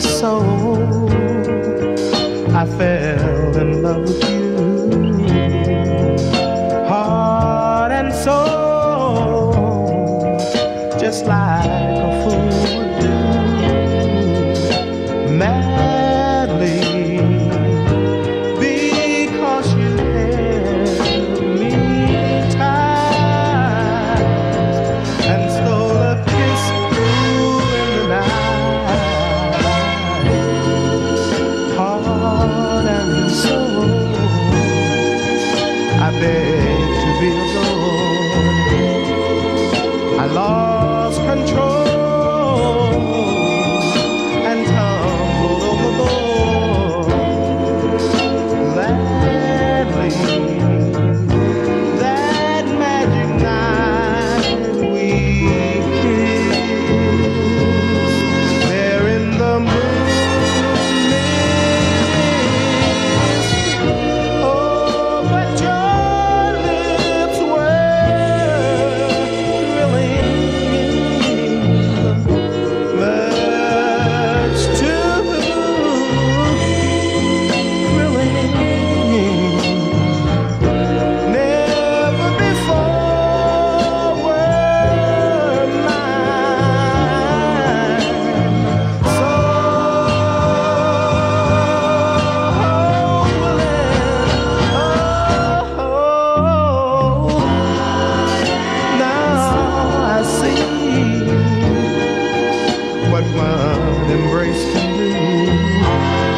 and soul. I fell in love with you, heart and soul, just like a fool would do. Man beg what embrace can do.